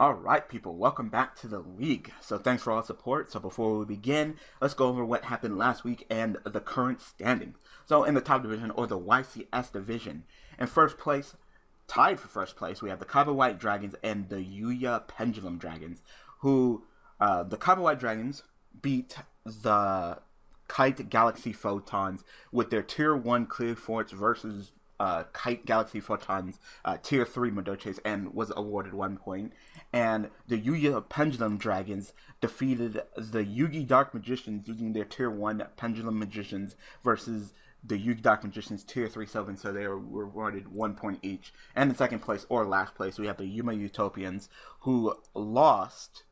All right, people, welcome back to the league. So, thanks for all the support. So, before we begin, let's go over what happened last week and the current standings. So, in the top division, or the YCS division, in first place, tied for first place, we have the Kaiba White Dragons and the Yuya Pendulum Dragons, who, uh, the Kaiba White Dragons beat the Kite Galaxy Photons with their Tier 1 Qliphorts versus uh, Kite Galaxy Photons uh, Tier 3 Madolches and was awarded one point. And the Yuya Pendulum Dragons defeated the Yugi Dark Magicians using their Tier 1 Pendulum Magicians versus the Yugi Dark Magicians Tier 3 Sylvan, so they were awarded one point each. And in second place, or last place, we have the Yuma Utopians, who lost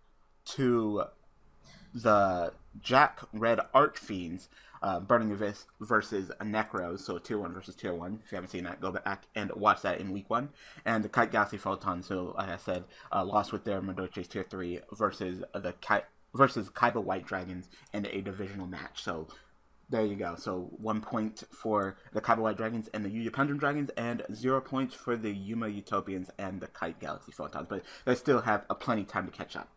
to the Jack Red Archfiends, uh, Burning Abyss versus Nekroz, so tier 1 versus tier 1. If you haven't seen that, go back and watch that in week 1. And the Kite Galaxy Photon, so like I said, uh, lost with their Madolches tier 3 versus the Kite versus Kaiba White Dragons in a divisional match. So there you go. So one point for the Kaiba White Dragons and the Yuya Pendulum Dragons, and zero points for the Yuma Utopians and the Kite Galaxy Photons. But they still have a plenty time to catch up.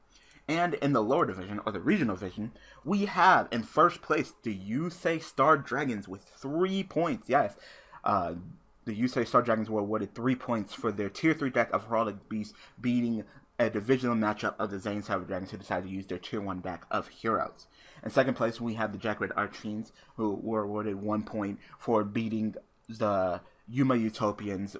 And in the lower division, or the regional division, we have in first place the Yusei Star Dragons with three points. Yes, uh, the Yusei Star Dragons were awarded three points for their Tier 3 deck of Heraldic Beast beating a divisional matchup of the Zane Cyber Dragons who decided to use their Tier 1 deck of Heroes. In second place, we have the Jack Red Archfiends who were awarded one point for beating the Yuma Utopians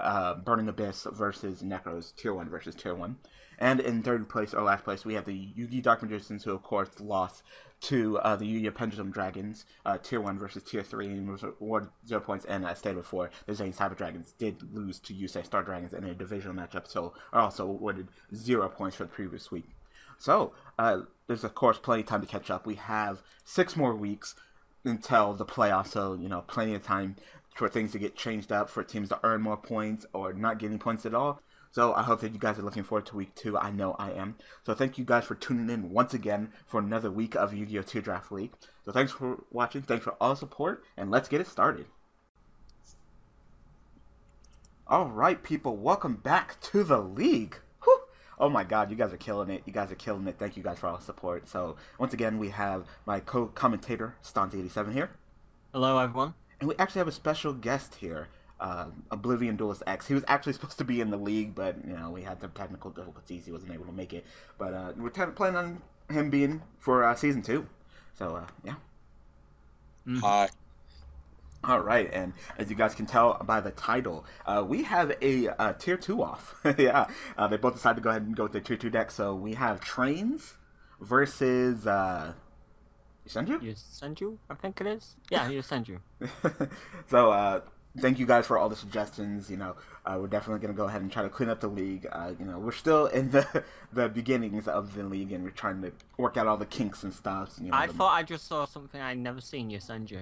uh, Burning Abyss versus Nekroz, Tier 1 versus Tier 1. And in third place, or last place, we have the Yugi Dark Magicians, who of course lost to uh, the Yuya Pendulum Dragons, uh, Tier 1 versus Tier 3, and awarded 0 points. And as stated before, the Zane Cyber Dragons did lose to Yusei Star Dragons in a divisional matchup, so are also awarded 0 points for the previous week. So, uh, there's of course plenty of time to catch up. We have six more weeks until the playoffs, so, you know, plenty of time for things to get changed up, for teams to earn more points or not getting points at all. So I hope that you guys are looking forward to week two. I know I am. So thank you guys for tuning in once again for another week of Yu-Gi-Oh! Tier Draft League. So thanks for watching. Thanks for all the support, and let's get it started. All right, people, welcome back to the league. Whew. Oh my God, you guys are killing it. You guys are killing it. Thank you guys for all the support. So once again, we have my co-commentator Stonzy87 here. Hello, everyone. And we actually have a special guest here uh, Oblivion Duelist X. He was actually supposed to be in the league, but you know we had some technical difficulties. He wasn't able to make it. But uh, we're t- planning on him being for uh, season two. So uh, yeah. Mm-hmm. Hi. All right, and as you guys can tell by the title, uh, we have a uh, tier two off. yeah, uh, they both decided to go ahead and go with the tier two deck. So we have trains versus uh, Yosenju. Yosenju, I think it is. Yeah, Yosenju. so uh, thank you guys for all the suggestions. You know, uh, we're definitely going to go ahead and try to clean up the league. Uh, you know, we're still in the the beginnings of the league, and we're trying to work out all the kinks and stuff. You know, I the... thought I just saw something I'd never seen you send you.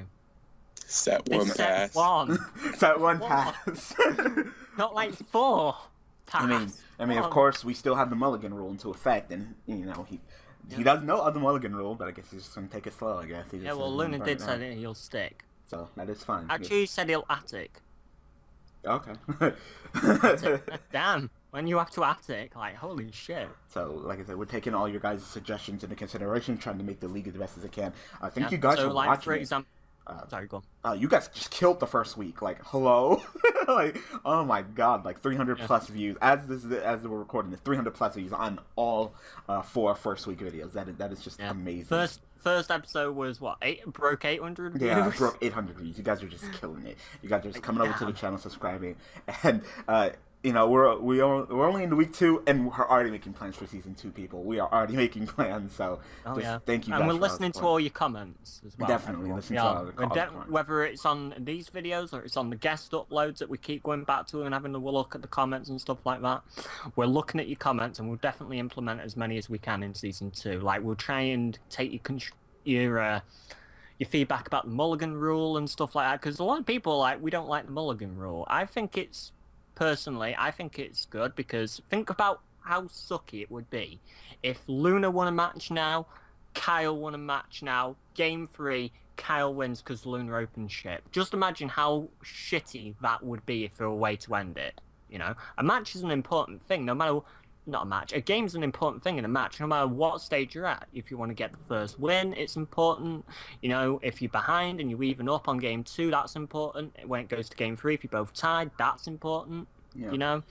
Set one it's pass. Set one. set one pass. Not like four. Pass. I mean, I mean, one. of course, we still have the mulligan rule into effect, and you know he. He doesn't know of the mulligan rule, but I guess he's just gonna take it slow. I guess. yeah, well, Luna did say that he'll stick. So that is fine. Actually, he said he'll attic. Okay. Damn. When you have to attic, like holy shit. So, like I said, we're taking all your guys' suggestions into consideration, trying to make the league as best as it can. I thank yeah, you guys so, for like, watching. For example, uh, Sorry, go on. Uh, you guys just killed the first week. Like, hello, like, oh my god, like 300 yeah. plus views. As this is, as we're recording this, 300 plus views on all uh, four first week videos. That is that is just yeah. amazing. First first episode was what eight broke 800 views? yeah broke 800 views. You guys are just killing it. You guys are just coming over to the channel subscribing and uh you know we're we are we're only in the week two and we're already making plans for season two people. We are already making plans so oh, just yeah. thank you and we're listening to all your comments as well. Definitely listening yeah, to all the comments. whether it's on these videos or it's on the guest uploads that we keep going back to and having a look at the comments and stuff like that we're looking at your comments and we'll definitely implement as many as we can in season two. Like we'll try and take your your uh, your feedback about the mulligan rule and stuff like that because a lot of people like we don't like the mulligan rule. I think it's personally, I think it's good because think about how sucky it would be if Luna won a match now, Kyle won a match now, game three, Kyle wins because Luna opens ship. Just imagine how shitty that would be if there were a way to end it. You know, a match is an important thing. No matter not a match. A game's an important thing in a match, no matter what stage you're at. If you want to get the first win, it's important. You know, if you're behind and you're even up on game two, that's important. When it goes to game three, if you're both tied, that's important. Yeah. You know.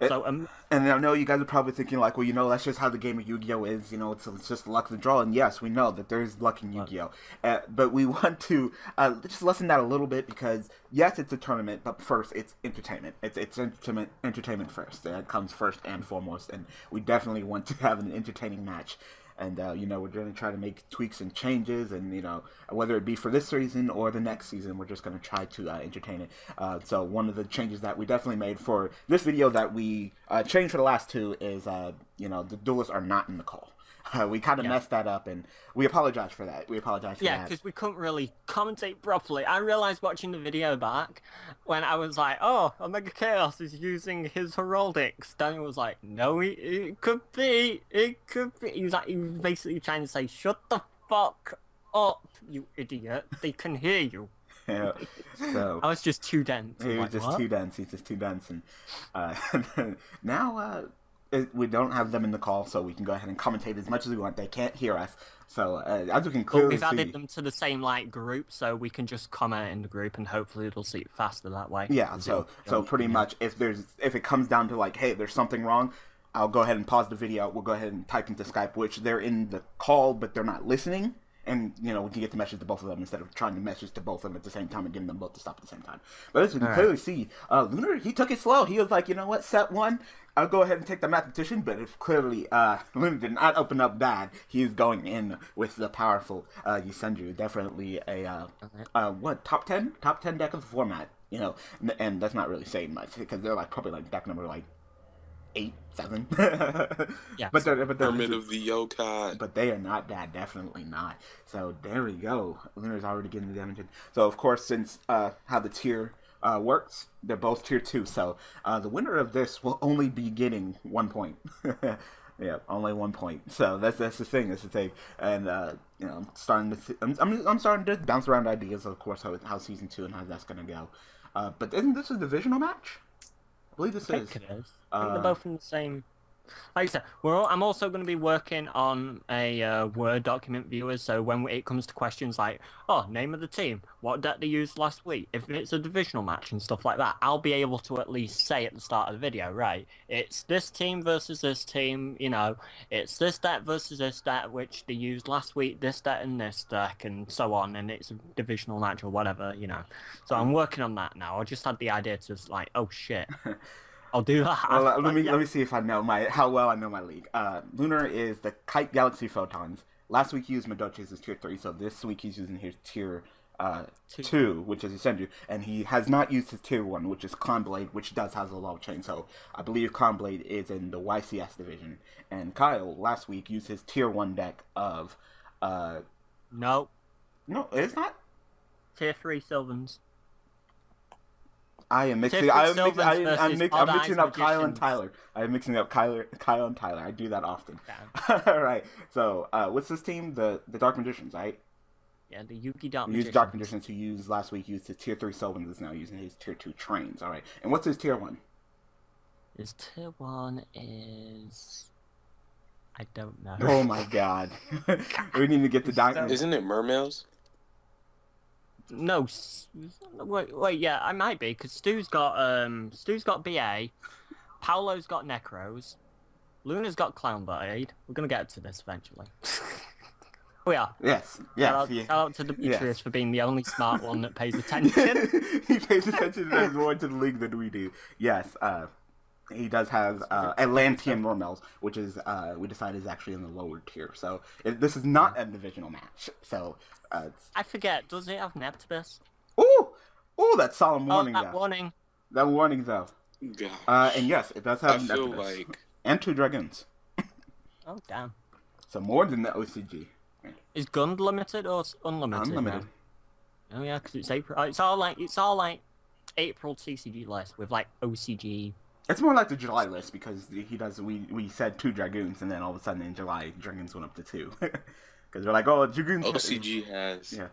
It- so um, And I know you guys are probably thinking like, well, you know, that's just how the game of Yu-Gi-Oh is. You know, it's, it's just luck of the draw. And yes, we know that there's luck in Yu-Gi-Oh. Uh, but we want to uh, just lessen that a little bit because yes, it's a tournament, but first it's entertainment. It's it's entertainment entertainment first. That comes first and foremost. And we definitely want to have an entertaining match. And uh, you know, we're going to try to make tweaks and changes, and you know, whether it be for this season or the next season, we're just going to try to uh, entertain it. Uh, so one of the changes that we definitely made for this video that we uh, changed for the last two is, uh, you know, the duelists are not in the call. Uh, we kind of Yeah. messed that up, and we apologize for that. We apologize for yeah, because we couldn't really commentate properly. I realized watching the video back when I was like, "Oh, Omega Chaos is using his heraldics." Daniel was like, "No, it, it could be. It could be." He was like, he was basically trying to say, "Shut the fuck up, you idiot! They can hear you." Yeah. So I was just too dense. He was like, just "What?" too dense. He's just too dense, and uh, now uh, we don't have them in the call, so we can go ahead and commentate as much as we want. They can't hear us, so uh, as we can But clearly we've see, added them to the same like group, so we can just comment in the group, and hopefully it'll see it faster that way. Yeah, So so pretty yeah. much, if there's if it comes down to like, hey, there's something wrong, I'll go ahead and pause the video. We'll go ahead and type into Skype, which they're in the call, but they're not listening. And you know we can get the message to both of them instead of trying to message to both of them at the same time and getting them both to stop at the same time. But as you can Alright. clearly see, uh, Lunar he took it slow. He was like, you know what, set one, I'll go ahead and take the mathematician. But if clearly uh, Lunar did not open up bad, he's going in with the powerful uh, Yosenju. Definitely a uh, uh, what top ten, top ten deck of the format. You know, and, and that's not really saying much because they're like probably like deck number like eight, seven. Yeah. but they're but they're Hermit of the Yokai. but they are not bad, definitely not. So there we go. Lunar's already getting the damage. So of course, since uh, how the tier uh, works, they're both tier two. So uh, the winner of this will only be getting one point. yeah, only one point. So that's that's the thing. That's the thing. And uh, you know, I'm starting to th- I'm, I'm I'm starting to bounce around ideas. Of course, how how season two and how that's gonna go. Uh, but isn't this a divisional match? I believe this I is. Think it is. I think Uh, they're both in the same. Like I said, we're all, I'm also going to be working on a uh, Word document viewer, so when it comes to questions like, oh, name of the team, what deck they used last week, if it's a divisional match and stuff like that, I'll be able to at least say at the start of the video, right, it's this team versus this team, you know, it's this deck versus this deck, which they used last week, this deck and this deck, and so on, and it's a divisional match or whatever, you know. So I'm working on that now. I just had the idea to just like, oh shit. I'll do that. Well, uh, let me yeah. let me see if I know my how well I know my league. Uh, Lunar is the Kite Galaxy Photons. Last week he used Madolches as tier three, so this week he's using his tier uh, Two. two. which is Senju, and he has not used his tier one, which is Clown Blade, which does has a low chain. So I believe Clown Blade is in the YCS division. And Kyle last week used his tier one deck of uh, No, no, it's not. tier three Sylvans. I am mixing. Tier I am, mix, I, Sylvans I'm, mix, I'm mixing Eyes up Kyle and Tyler. I'm mixing up Kyle, Kyle and Tyler. I do that often. All right. So, uh, what's this team? The the Dark Magicians, right? Yeah, the Yugi Dark He used Dark Magicians. Who used last week used his tier three Sylvans. Is now using his tier two trains. All right. And what's his tier one? His tier one is. I don't know. Oh my God. we need to get the Dark. Isn't it Mermails? No, wait, wait, yeah, I might be because Stu's got um, Stu's got BA, Paolo's got Nekroz, Luna's got Clown Blade. We're gonna get to this eventually. we are. Yes. Shout Yes. out, He, shout out to Demetrius Yes. for being the only smart one that pays attention. he pays attention to more to the league than we do. Yes. Uh, he does have uh, Atlantean Normals, which is uh, we decided is actually in the lower tier. So it, this is not a divisional match. So uh, I forget. Does it have Neptabyss? ooh, ooh, that solemn Oh, warning that though. warning. That warning though. Gosh. Uh, and yes, it does I have feel Neptabyss. like and two dragoons. Oh damn. So more than the OCG. Is Gund limited or s- unlimited? now? Unlimited. Oh yeah, because it's April. oh, It's all like it's all like April TCG list with like OCG. It's more like the July list because he does. We we said two dragoons, and then all of a sudden in July, dragoons went up to two. Because we're like, oh, dragoons. OCG has. Yeah.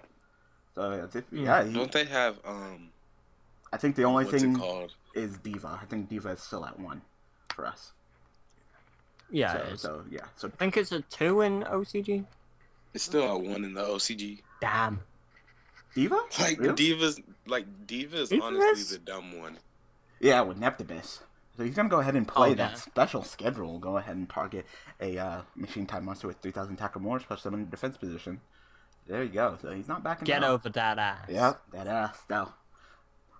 So it's- it- yeah, he, Don't they have um? I think the only what's thing it called? is Diva. I think Diva is still at one for us. Yeah, so, so yeah. So I think it's a two in OCG. It's still a one in the OCG. Damn. Diva? Like Really? Diva's like Diva's Diva's? honestly the dumb one. Yeah, with Neptabyss. So he's gonna go ahead and play Oh, that special schedule. Go ahead and target a uh, machine type monster with 3,000 attack or more, push them in defense position. There you go. So he's not backing up. Get down. over that ass. Yeah, that ass though.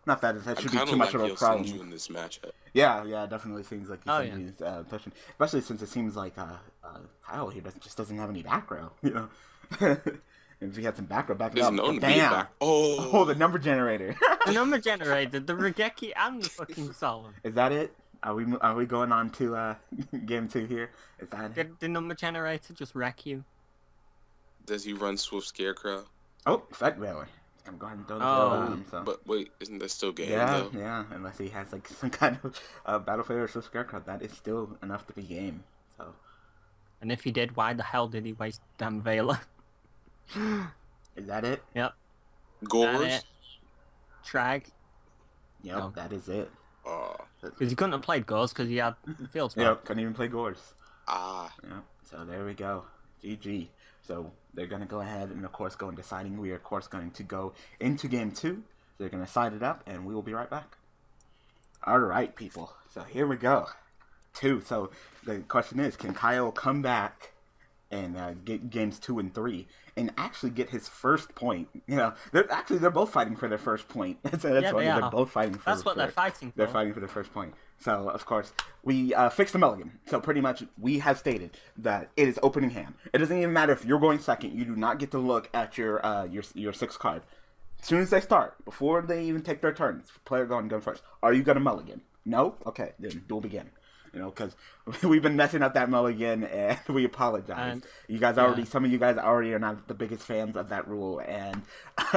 Not that that I should be kind too of much like of a he'll send problem. you in this matchup. Yeah, yeah, definitely seems like he's Oh, yeah. be uh, pushing, especially since it seems like uh, uh, Kyle here doesn't, just doesn't have any back row. You know, if he had some back row back it There's up, known to be a damn. back. Oh, Oh, the number generator. The number generator, the Regeki, and the fucking Solemn. Is that it? Are we are we going on to uh, game two here? Is that it? Did the number generator just wreck you? does he run Swift Scarecrow? Oh, effect veiler. I'm going to throw the Oh, him, so. But wait, isn't that still game yeah, though? yeah. Unless he has like some kind of uh, battlefield or some scarecrow, that is still enough to be game. So And if he did, why the hell did he waste damn Veiler? is that it? Yep. Gorz? it. Trag. Yep, No. that is it. Oh, Because you couldn't have played Ghost because you had field spell. Yep, couldn't even play Gorz. ah, Yeah, so there we go. GG. So they're going to go ahead and, of course, go in deciding. We are, of course, going to go into game two. They're going to side it up, and we will be right back. All right, people. So here we go. Two. So the question is can Kyle come back and uh, get games two and three and actually get his first point? You know, they're actually they're both fighting for their first point. That's, that's Yeah, they They're both fighting for That's what for- they're fighting for. they're fighting for the first point. So, of course, we uh, fixed the mulligan. So, pretty much, we have stated that it is opening hand. It doesn't even matter if you're going second. You do not get to look at your uh, your your sixth card. As soon as they start, before they even take their turns, player going gun first. Are you gonna mulligan? No. Okay, then duel begin. You know, because we've been messing up that mulligan, and we apologize. And- you guys already, yeah. some of you guys already are not the biggest fans of that rule, and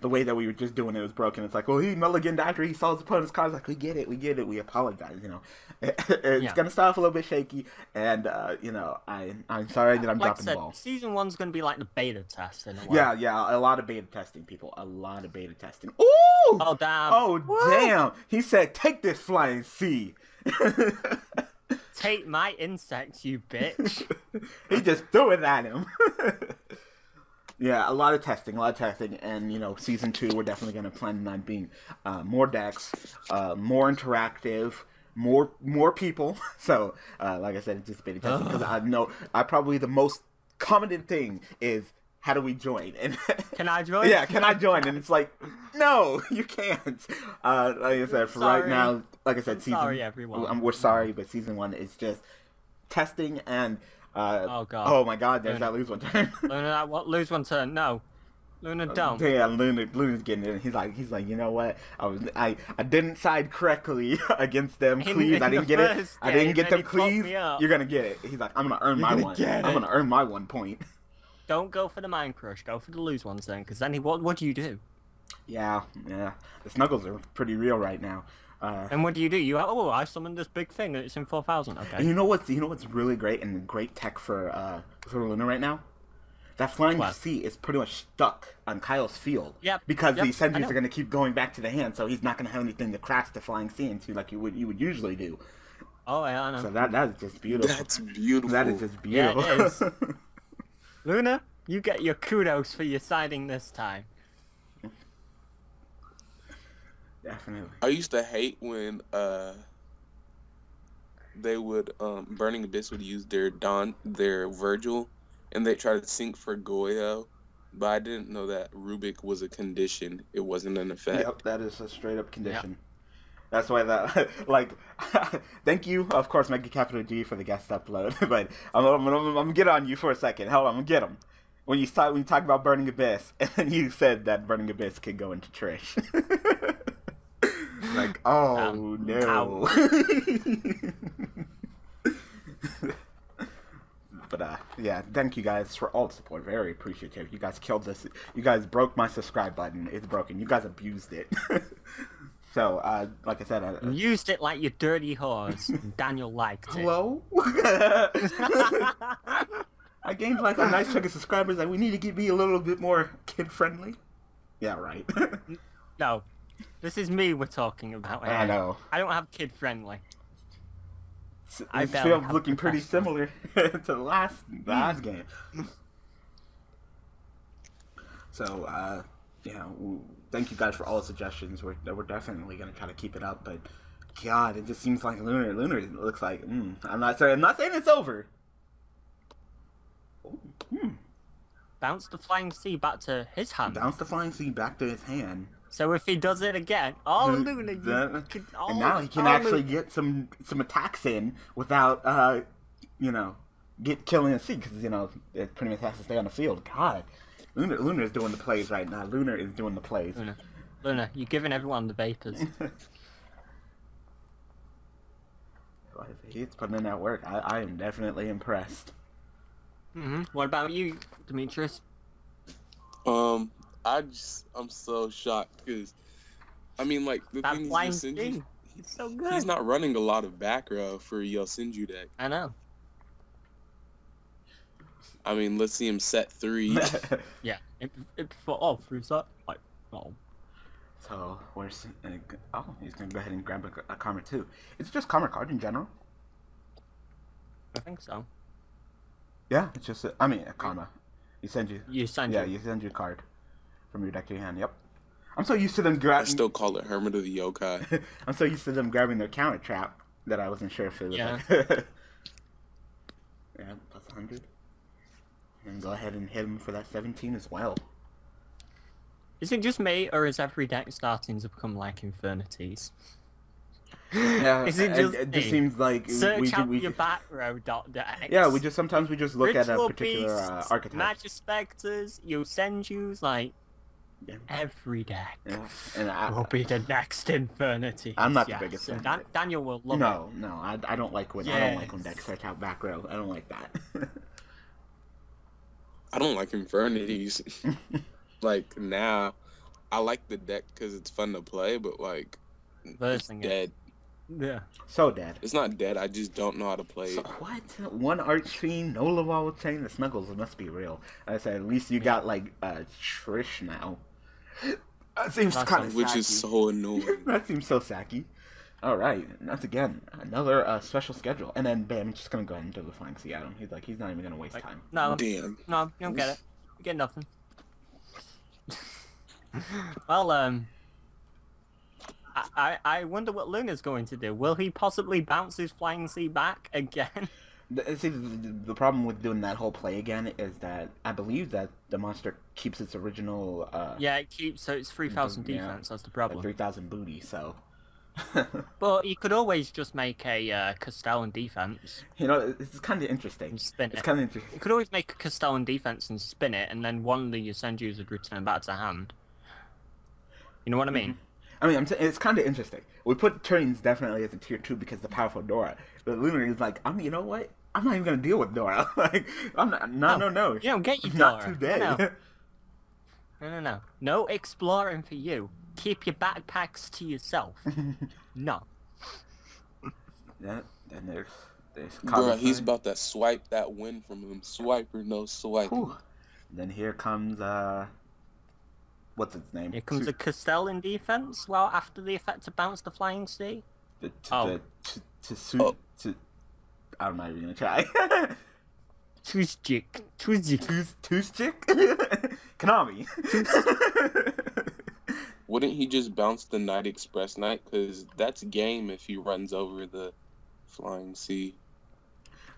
the way that we were just doing it was broken. It's like, well, he mulliganed after he saw his opponent's cards. Like, we get it, we get it, we apologize. You know, it's Yeah. gonna start off a little bit shaky, and uh, you know, I I'm sorry that I'm like dropping said, the ball. season one's going to be like the beta test in a way. Yeah, yeah, a lot of beta testing, people. A lot of beta testing. Ooh! Oh, damn. Oh, damn! He said, "Take this flying C." Take my insects, you bitch. he just threw it at him. yeah, a lot of testing, a lot of testing, and you know, season two, we're definitely going to plan on being uh, more decks, uh, more interactive, more more people. So, uh, like I said, it's just beta testing because I know I probably the most commented thing is how do we join and. Can I join? Yeah, can I join? And it's like, no, you can't. Uh, like I said, for right now, like I said, I'm season. sorry, everyone. We're sorry, but season one is just testing and. Uh, Oh, God. Oh my God! There's Luna. that lose one turn. Luna, I- what? Lose one turn. No. Luna, don't. yeah, Luna, Luna's getting it. He's like, he's like, you know what? I was, I, I didn't side correctly against them In- in I didn't get it. I didn't get them please. fucked cleaves. me up. You're gonna get it. He's like, I'm gonna earn my gonna one. I'm gonna earn my one point. Don't go for the mind crush. Go for the lose ones then, because then he, what? What do you do? Yeah, yeah. The snuggles are pretty real right now. Uh, And what do you do? You oh, I summoned this big thing. and It's in four thousand. And Okay. you know what's you know what's really great and great tech for uh for Luna right now? That flying What? C is pretty much stuck on Kyle's field. Yep, Because yep, the sentries are gonna keep going back to the hand, so he's not gonna have anything to crash the flying C into like you would you would usually do. Oh yeah, I know. So that that is just beautiful. that's beautiful. that is just Yeah, it beautiful. is. Luna, you get your kudos for your siding this time. Definitely. I used to hate when uh they would um Burning Abyss would use their Don their Virgil and they try to sync for Goyo, but I didn't know that Rubic was a condition. It wasn't an effect. Yep, that is a straight up condition. That's why that like thank you, of course, Mega Capital G for the guest upload. but I'm, I'm, I'm, I'm gonna get on you for a second. Hold on, I'm gonna get him. When you talk when you talk about Burning Abyss, and then you said that Burning Abyss could go into Trish. Like, oh Um, no. But uh, yeah, thank you guys for all the support. Very appreciative. You guys killed this. You guys broke my subscribe button. It's broken. You guys abused it. so, uh, like I said, uh, used it like your dirty and Daniel liked it. hello. I gained like a nice chunk of subscribers. Like, we need to get me a little bit more kid friendly. Yeah, right. No, this is me we're talking about. I know. I don't have kid friendly. I this have looking pretty similar to the last the last game. So, uh, you know, thank you guys for all the suggestions. We're we're definitely gonna try to keep it up, but God, it just seems like Lunar. Lunar looks like. Mm, I'm not saying. I'm not saying it's over. Ooh, hmm. Bounce the flying C back to his hand. Bounce the flying sea back to his hand. So if he does it again, oh Then- Luna, you then- can, oh, and now he can oh, actually Luna. get some some attacks in without uh you know get killing a sea because you know it pretty much has to stay on the field. God, Lunar Lunar is doing the plays right now. Lunar is doing the plays. Luna, Luna, you're giving everyone the vapors. He's putting in that work. I, I am definitely impressed. hmm What about you, Demetrius? Um, I just I'm so shocked because, I mean, like the That thing is, flying Yosenju, C, it's so good. he's not running a lot of back row for Yosenju deck. I know. I mean, let's see him set three. Yeah. If, if for oh, is that like oh, so where's uh, oh he's gonna go ahead and grab a, a karma too. Is it just karma card in general? I think so. Yeah, it's just a, I mean a karma. You send you You send yeah you. you send your card from your deck to your hand. Yep. I'm so used to them grabbing. I still call it Hermit of the Yokai. I'm so used to them grabbing their counter trap that I wasn't sure if it was Yeah. like Yeah, plus 100. And go ahead and hit him for that 17 as well. Is it just me, or is every deck starting to become like Infernities? Yeah, Is it it, just it just seems like Search we, out we, your back row dot decks. Yeah, we just sometimes we just look at a Ritual particular uh, archetype. Magic specters, you'll send you like Yeah. Every deck. Yeah, and I, Will be the next Infernity. I'm not the biggest fan. Dan- Daniel will love it. no, no, I, I don't like when I don't like when decks search out back row. I don't like that. I don't like Infernities. like now, I like the deck because it's fun to play, but like, it's dead. it. Yeah. so dead. It's not dead. I just don't know how to play So, it. what? One Archfiend, no Laval chain, the Snuggles must be real. I said, at least you got like uh, Trish now. That seems That's kind of which is so annoying. that seems so sacky. All right, and that's again another uh, special schedule, and then bam, he's just gonna go ahead and do the flying sea at him. He's like, he's not even gonna waste Like, time. No, Damn. no, you don't get it. You get nothing. well, um, I, I I wonder what Luna's going to do. Will he possibly bounce his flying sea back again? The, see, the, problem with doing that whole play again is that I believe that the monster keeps its original uh, yeah, it keeps so it's three thousand Yeah. defense. That's the problem. three thousand booty. So, But you could always just make a uh, Castellan defense you know, it's kind of interesting. and spin It's kind of interesting. You could always make a Castellan defense and spin it, and then one of the Yosenjus would return back to hand. You know what I mean? I mean, I'm t- it's kind of interesting. We put Trains definitely as a tier two because the powerful Dora, but Lunar is like, I'm. You know what? I'm not even gonna deal with Dora. like, I'm not. No, no, no. You don't get your not Dora. today. No. No, no, no. No exploring for you. Keep your backpacks to yourself. no. yeah, and there's there's. Bruh, Kaga he's about to swipe that win from him. Swipe or no swipe. Whew. Then here comes uh, what's its name? Here comes Su- a Castellan defense. Well, after the effect to bounce the flying sea. to, to, oh. the, to, to, su- Oh. to I'm not even gonna try. Tuzjik. Tuzjik. Tooth Tooth? Konami. Wouldn't he just bounce the Night Express Knight? Because that's game if he runs over the Flying Sea.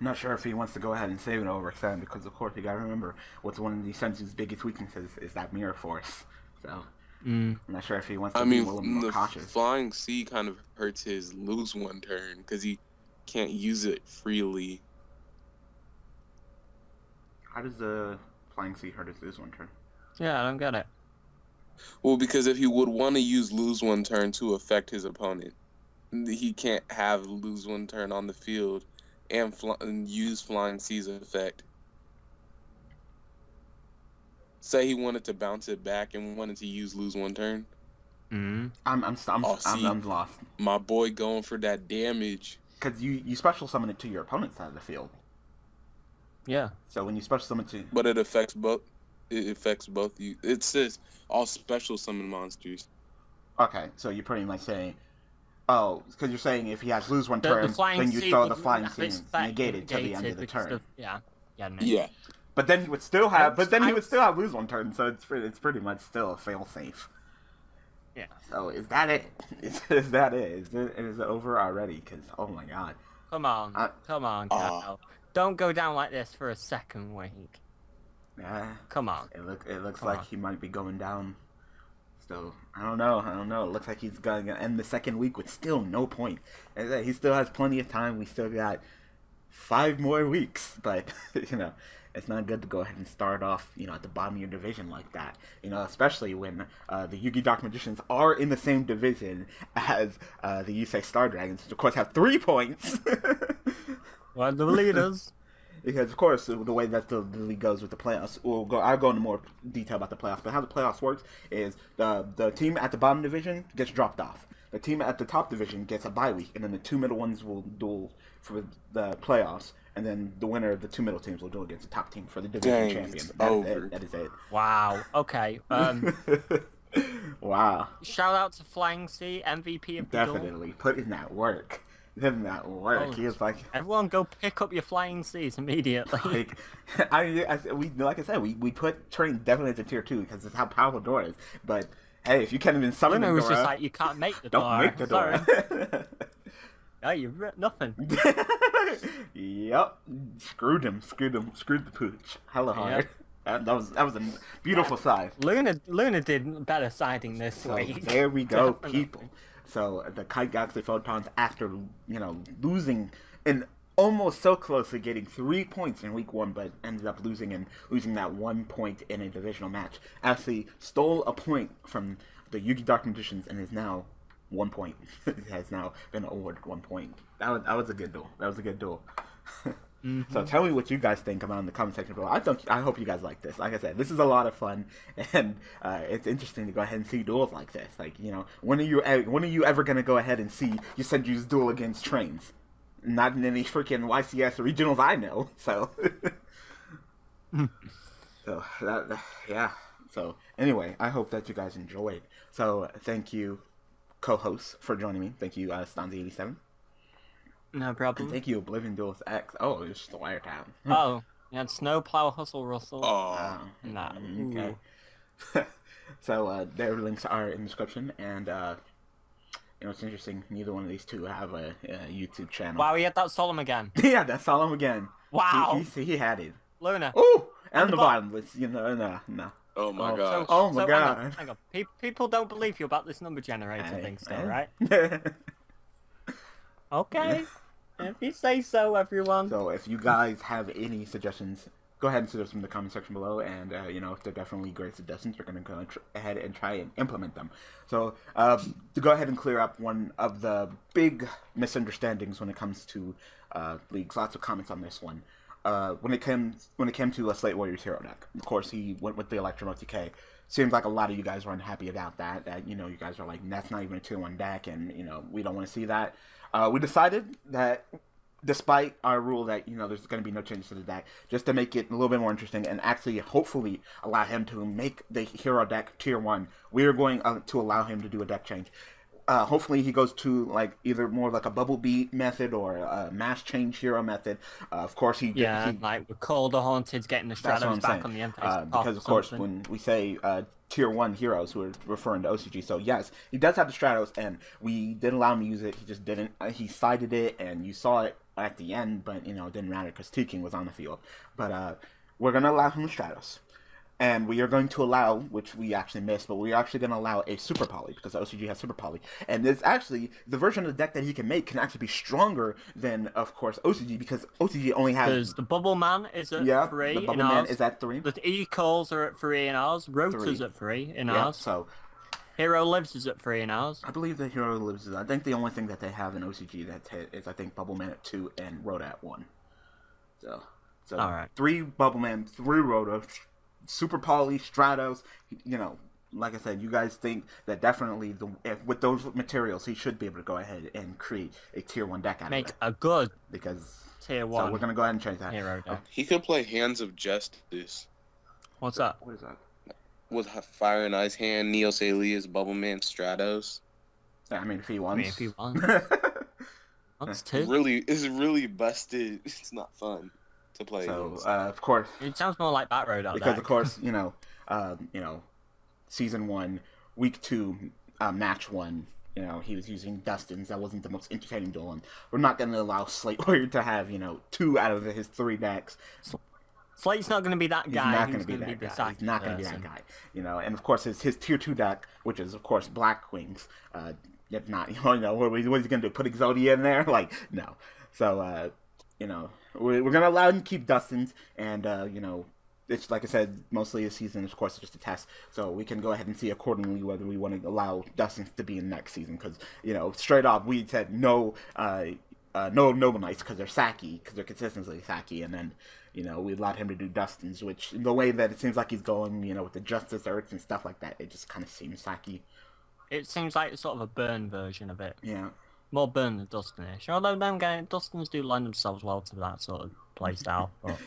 I'm not sure if he wants to go ahead and save it over extend because of course you gotta remember what's one of the Sensu's biggest weaknesses is that mirror force. So Mm. I'm not sure if he wants to I be mean, a little more the cautious. Flying Sea kind of hurts his lose one turn because he can't use it freely. How does the flying sea hurt his lose one turn? Yeah, I don't get it. Well, because if he would want to use lose one turn to affect his opponent, he can't have lose one turn on the field and, fly- and use Flying Sea's effect. Say he wanted to bounce it back and wanted to use lose one turn. Mm. I'm I'm I'm, Oh, I'm. I'm lost My boy going for that damage. Because you you special summon it to your opponent's side of the field. Yeah. So when you special summon to But it affects both. It affects both you. It says all special summon monsters. okay, so you're pretty much saying, Oh, because you're saying if he has lose one The, turn, the then you throw the flying it's seed that negated to the end of the turn. of- yeah, yeah, no. Yeah. But then he would still have. But then he would still have lose one turn, so it's pretty, it's pretty much still a fail safe. Yeah. So is that it? Is, is that it? Is it is it over already? Because oh my god. Come on, I- come on, Aw. Kyle. Don't go down like this for a second week. Yeah. Come on. It look it looks Come like on. he might be going down. So I don't know. I don't know. It looks like he's going to end the second week with still no point. As I said, He still has plenty of time. We still got five more weeks, but you know. It's not good to go ahead and start off, you know, at the bottom of your division like that. You know, especially when uh, the Yugi Dark Magicians are in the same division as uh, the Yusei Star Dragons, which of course have three points. Well, the leaders. Because of course the way that the, the league goes with the playoffs, we'll go. I'll go into more detail about the playoffs. But how the playoffs works is the the team at the bottom division gets dropped off. The team at the top division gets a bye week, and then the two middle ones will duel for the playoffs. And then the winner of the two middle teams will duel against the top team for the division Dang, champion. it's That is over. it. That is it. Wow. Okay. Um, wow, shout out to Flying Sea, MVP of the duel. definitely put in that work. Put in that work. Oh. He was like, Everyone, go pick up your Flying Seas immediately. like I, I we like I said we, we put train definitely to tier two because it's how powerful Dora is. But hey, if you can't even summon Luna was Dora, just like, you can't make the don't door. make the door. Sorry. Oh, you re- nothing. yep, screwed him, screwed him, screwed the pooch. Hella hard. That, that was that was a beautiful side. Luna, Luna did better siding this So week. there we go, people. So the Kite Galaxy Photons, after you know losing and almost so close to getting three points in week one, but ended up losing and losing that one point in a divisional match, actually stole a point from the Yugi Dark Magicians and is now one point. has now been awarded one point. That was that was a good duel. That was a good duel. So tell me what you guys think about in the comment section below. I think I hope you guys like this. Like I said, this is a lot of fun, and uh, it's interesting to go ahead and see duels like this. Like you know, when are you when are you ever gonna go ahead and see you said you duel against trains? Not in any freaking YCS regionals I know. So, so that, that- yeah. So anyway, I hope that you guys enjoyed. So thank you, co-hosts, for joining me. Thank you, uh, Stonzy87. No And problem. thank you, Oblivion Duelist X. Oh, it's just the Wiretown. Oh, you had Snowplow Hustle Russell. Oh, Wow. Nah. Mm, Okay. so uh, their links are in the description, and uh, you know it's interesting. Neither one of these two have a, a YouTube channel. Wow, he had that solemn again. yeah, that Solemn again. Wow. He, he, he had it. Luna. Ooh, and the the bo- bottom was you know no no. oh my Oh, god. Oh my so, hang on, God. Hang on. Pe- people don't believe you about this number generator Hey, thing still, hey. right? Okay. if you say so, everyone. so if you guys have any suggestions, go ahead and suggest them in the comment section below. And uh, you know if they're definitely great suggestions, we're gonna go ahead and try and implement them. So uh, to go ahead and clear up one of the big misunderstandings when it comes to uh, leagues. Lots of comments on this one. Uh, when it came when it came to a Slate Warriors hero deck, of course he went with the Electrum OTK. Seems like a lot of you guys were unhappy about that. That you know you guys are like that's not even a two one deck, and you know we don't want to see that. Uh, we decided that despite our rule that you know there's going to be no changes to the deck, just to make it a little bit more interesting and actually hopefully allow him to make the hero deck tier one, we are going uh, to allow him to do a deck change. Uh, hopefully he goes to like either more like a bubble beat method or a mass change hero method. Uh, of course he yeah, he, like with Cold the Haunted getting the Stratos back saying. on the M Uh, because of course, when we say uh, tier one heroes, we're referring to OCG. So yes, he does have the Stratos, and we didn't allow him to use it. He just didn't. Uh, he cited it, and you saw it at the end, but you know it didn't matter because T-King was on the field. But uh, we're gonna allow him the Stratos. And we are going to allow, which we actually missed, but we're actually going to allow a Super Poly because OCG has Super Poly. And it's actually the version of the deck that he can make can actually be stronger than, of course, OCG because OCG only has Because the Bubble Man is at yeah, three the Bubble Man ours. is at three. The E-Calls are at three in ours. Rota's Three. at three in Yeah, ours. so Hero Lives is at three in ours. I believe the hero lives. Is. I think the only thing that they have in OCG that's hit is I think Bubble Man at two and Rota at one. So, so Alright. three Bubble Man, three Rota, Super Poly, Stratos. You know, like I said, you guys think that definitely the if, with those materials he should be able to go ahead and create a tier one deck out Make of it Make a good because. tier one. So one we're gonna go ahead and change that. hero deck. He could play Hands of Justice What's that? what is that? With Fire and Ice Hand, Neos Alias, Bubble Man, Stratos. I mean, if he wants. I mean, if he wants, wants to. Really, it's really busted. It's not fun to play. so, uh, of course, It sounds more like Bat Road out because there. of course, you know, um, you know, season one, week two, uh, match one. You know, he was using Duston's. That wasn't the most entertaining duel. And we're not going to allow Slate Warrior to have, you know, two out of his three decks. Slate's not going to be that guy. He's not going to be that guy. He's not going to be that guy. You know, and of course his his tier two deck, which is of course Black Wings. Uh, if not, you know, what, what is he going to do? Put Exodia in there? Like, no. So, uh, you know, we're, we're going to allow him to keep Duston's, and uh, you know, it's like I said, mostly a season, of course, it's just a test. So we can go ahead and see accordingly whether we want to allow Duston's to be in next season. Because you know, straight off, we said no, uh, uh, no Noble Knights because they're sacky, because they're consistently sacky, and then you know we allowed him to do Duston's, which the way that it seems like he's going, you know, with the Justice Earths and stuff like that, it just kind of seems sacky. It seems like it's sort of a burn version of it. Yeah. More burn than Dustinish. Although them guys, Dustons do lend themselves well to that sort of playstyle. But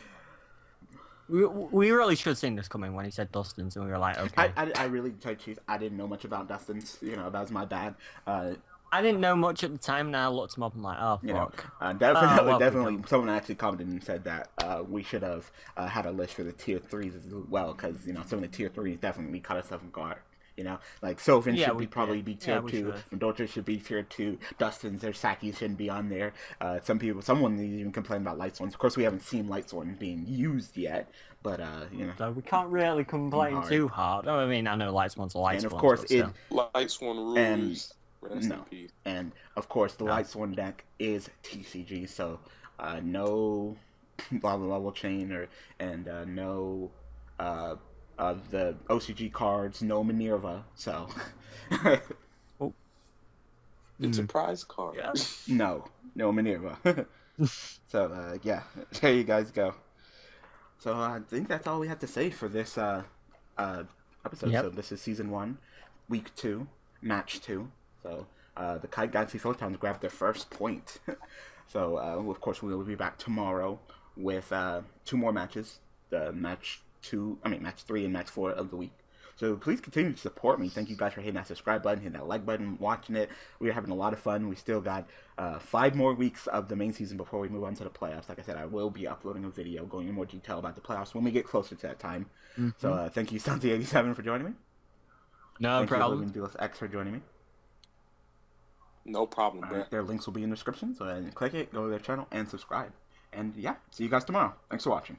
we, we really should have seen this coming when he said Dustons, and we were like, okay. I, I, I really tell you the truth, I didn't know much about Duston's. You know, that was my bad. Uh, I didn't know much at the time. Now I looked him up and like, oh fuck. you know, uh, definitely, well, definitely. Someone actually commented and said that uh, we should have uh, had a list for the tier threes as well, because you know some of the tier threes definitely caught us off guard. You know, like Sylvan Yeah, should we be probably did. be tier we two, should've. Should be tier two, Duston's their Saki shouldn't be on there. Uh, some people, someone even complained about Light Sworns. Of course, we haven't seen Light Sworn being used yet, but uh, you know, So we can't really complain Hard. too hard. Oh, I mean, I know Lights one's a Lights and of course it still. Light Sworn rules. and- Rest no. in peace. And of course, the No. Light Sworn deck is TCG, so uh, no blah blah level chain or and uh, no uh, uh, the OCG cards, no Minerva. So It's Mm. a prize card. Yeah. no, no Minerva. so uh, yeah, there you guys go. So uh, I think that's all we have to say for this uh, uh, episode. Yep. So this is season one, week two, match two. So uh, the Kite Galaxy Photons grabbed their first point. so uh, of course we will be back tomorrow with uh, two more matches. The match two, I mean match three and match four of the week. So please continue to support me. Thank you guys for hitting that subscribe button, hitting that like button, watching it. We're having a lot of fun. We still got uh, five more weeks of the main season before we move on to the playoffs. Like I said, I will be uploading a video going in more detail about the playoffs when we get closer to that time. So uh, thank you, Stonzy87, for joining me. No thank you, problem. Logan Duelist X, for joining me. No problem, right, their links will be in the description, so uh, click it, go to their channel, and subscribe. And yeah, see you guys tomorrow. Thanks for watching.